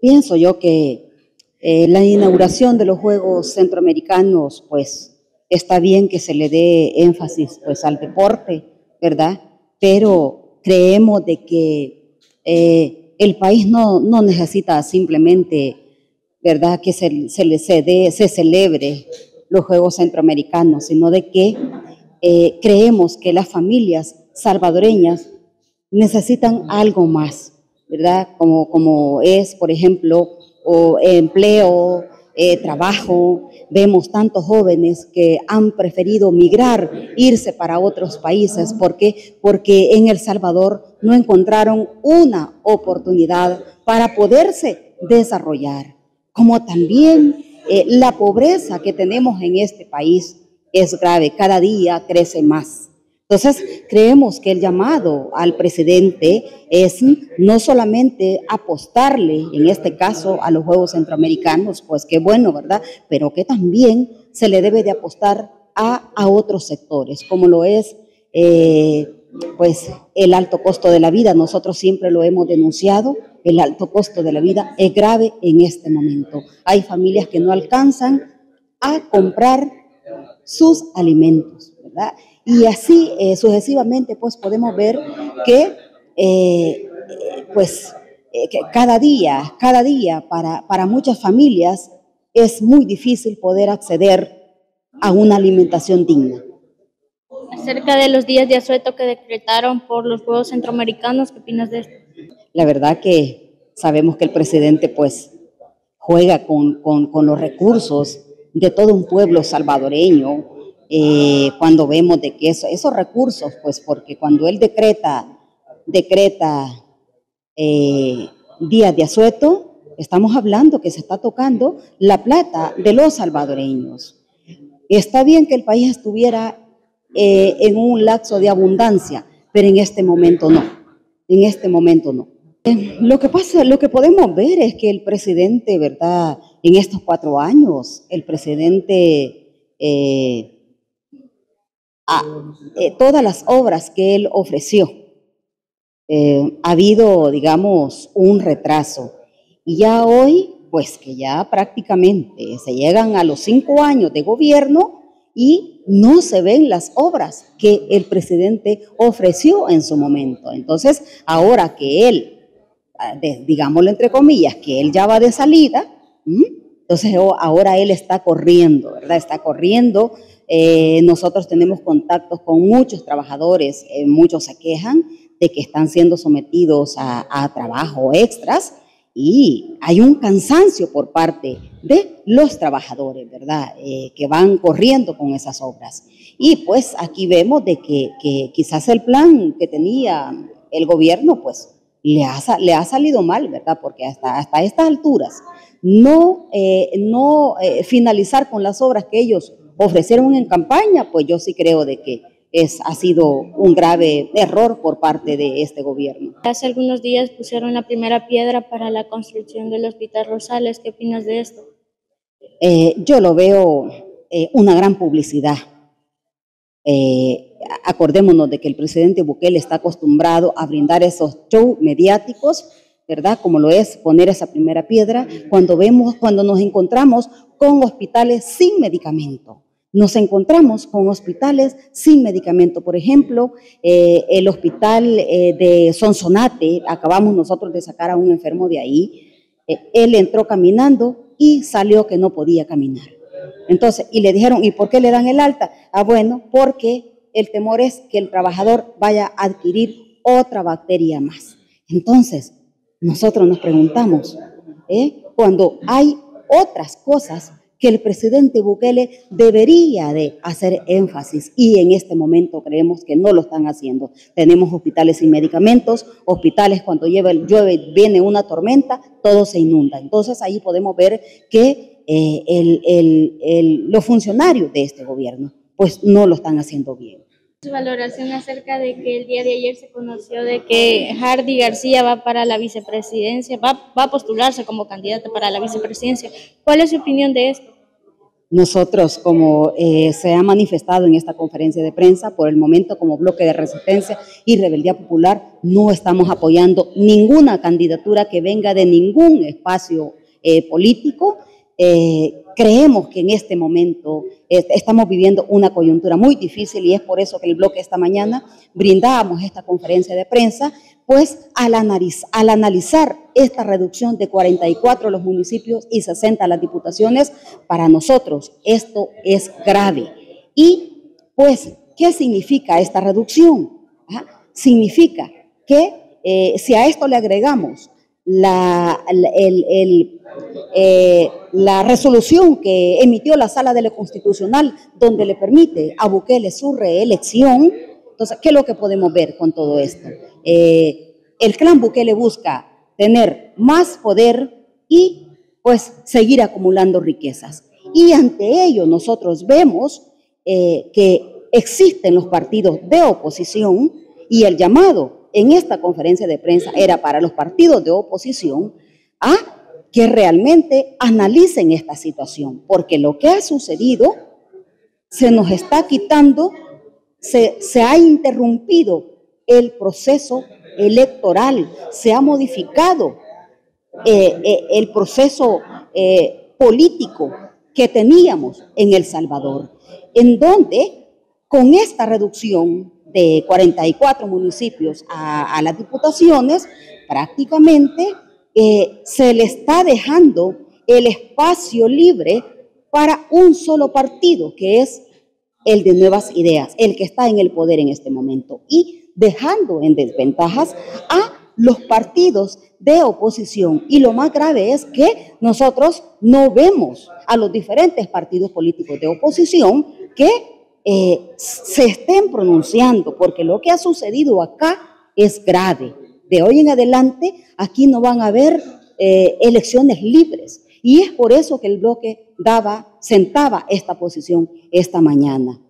Pienso yo que eh, la inauguración de los Juegos Centroamericanos, pues está bien que se le dé énfasis pues al deporte, ¿verdad? Pero creemos de que eh, el país no, no necesita simplemente, ¿verdad? Que se, se, dé, se celebre los Juegos Centroamericanos, sino de que eh, creemos que las familias salvadoreñas necesitan algo más, ¿verdad? Como, como es, por ejemplo, empleo, eh, trabajo. Vemos tantos jóvenes que han preferido migrar, irse para otros países. ¿Por qué? Porque en El Salvador no encontraron una oportunidad para poderse desarrollar. Como también eh, la pobreza que tenemos en este país es grave, cada día crece más. Entonces, creemos que el llamado al presidente es no solamente apostarle, en este caso, a los Juegos Centroamericanos, pues qué bueno, ¿verdad? Pero que también se le debe de apostar a, a otros sectores, como lo es, eh, pues, el alto costo de la vida. Nosotros siempre lo hemos denunciado, el alto costo de la vida es grave en este momento. Hay familias que no alcanzan a comprar sus alimentos, ¿verdad? Y así eh, sucesivamente, pues podemos ver que, eh, pues, eh, que cada día, cada día para, para muchas familias es muy difícil poder acceder a una alimentación digna. Acerca de los días de asueto que decretaron por los Juegos Centroamericanos, ¿qué opinas de esto? La verdad que sabemos que el presidente pues juega con, con, con los recursos de todo un pueblo salvadoreño, eh, cuando vemos de que eso, esos recursos, pues porque cuando él decreta, decreta eh, días de asueto, estamos hablando que se está tocando la plata de los salvadoreños. Está bien que el país estuviera eh, en un lapso de abundancia, pero en este momento no. En este momento no. Lo que pasa, lo que podemos ver es que el presidente, ¿verdad? En estos cuatro años, el presidente a eh, todas las obras que él ofreció. Eh, ha habido, digamos, un retraso. Y ya hoy, pues que ya prácticamente se llegan a los cinco años de gobierno y no se ven las obras que el presidente ofreció en su momento. Entonces, ahora que él, ah, digámoslo entre comillas, que él ya va de salida, entonces ahora él está corriendo, ¿verdad? Está corriendo eh, nosotros tenemos contactos con muchos trabajadores, eh, muchos se quejan de que están siendo sometidos a, trabajo extras y hay un cansancio por parte de los trabajadores, ¿verdad? Eh, que van corriendo con esas obras. Y pues aquí vemos de que, quizás el plan que tenía el gobierno, pues le ha, salido mal, ¿verdad? Porque hasta, estas alturas, no, no finalizar con las obras que ellos ofrecieron en campaña, pues yo sí creo de que es, ha sido un grave error por parte de este gobierno. Hace algunos días pusieron la primera piedra para la construcción del Hospital Rosales. ¿Qué opinas de esto? Eh, yo lo veo eh, una gran publicidad. Eh, acordémonos de que el presidente Bukele está acostumbrado a brindar esos shows mediáticos, ¿verdad? Como lo es poner esa primera piedra cuando vemos, cuando nos encontramos con hospitales sin medicamento nos encontramos con hospitales sin medicamento. Por ejemplo, eh, el hospital eh, de Sonsonate, acabamos nosotros de sacar a un enfermo de ahí, eh, él entró caminando y salió que no podía caminar. Entonces, y le dijeron, ¿y por qué le dan el alta? Ah, bueno, porque el temor es que el trabajador vaya a adquirir otra bacteria más. Entonces, nosotros nos preguntamos, cuando hay otras cosas que el presidente Bukele debería de hacer énfasis y en este momento creemos que no lo están haciendo. Tenemos hospitales sin medicamentos, hospitales cuando llueve, viene una tormenta, todo se inunda. Entonces ahí podemos ver que eh, los funcionarios de este gobierno pues no lo están haciendo bien su valoración acerca de que el día de ayer se conoció de que Hardy García va para la vicepresidencia, va, va, a postularse como candidata para la vicepresidencia. ¿Cuál es su opinión de esto? Nosotros, como eh, se ha manifestado en esta conferencia de prensa, por el momento como bloque de resistencia y rebeldía popular, no estamos apoyando ninguna candidatura que venga de ningún espacio eh, político. Eh, creemos que en este momento estamos viviendo una coyuntura muy difícil y es por eso que el bloque esta mañana brindamos esta conferencia de prensa pues al, al analizar esta reducción de 44 los municipios y 60 las diputaciones, para nosotros esto es grave. Y pues, ¿qué significa esta reducción? ¿Ah? Significa que eh, si a esto le agregamos la, eh, la resolución que emitió la Sala de lo Constitucional, donde le permite a Bukele su reelección, entonces, ¿qué es lo que podemos ver con todo esto? Eh, el clan Bukele busca tener más poder y pues seguir acumulando riquezas. Y ante ello nosotros vemos eh, que existen los partidos de oposición y el llamado en esta conferencia de prensa era para los partidos de oposición a que realmente analicen esta situación, porque lo que ha sucedido se nos está quitando se, ha interrumpido el proceso electoral, se ha modificado eh, eh, el proceso eh, político que teníamos en El Salvador, en donde con esta reducción de 44 municipios a, a las diputaciones, prácticamente se le está dejando el espacio libre para un solo partido, que es el de nuevas ideas, el que está en el poder en este momento, y dejando en desventajas a los partidos de oposición. Y lo más grave es que nosotros no vemos a los diferentes partidos políticos de oposición que eh, se estén pronunciando, porque lo que ha sucedido acá es grave. De hoy en adelante, aquí no van a haber eh, elecciones libres. Y es por eso que el bloque daba, sentaba esta posición esta mañana.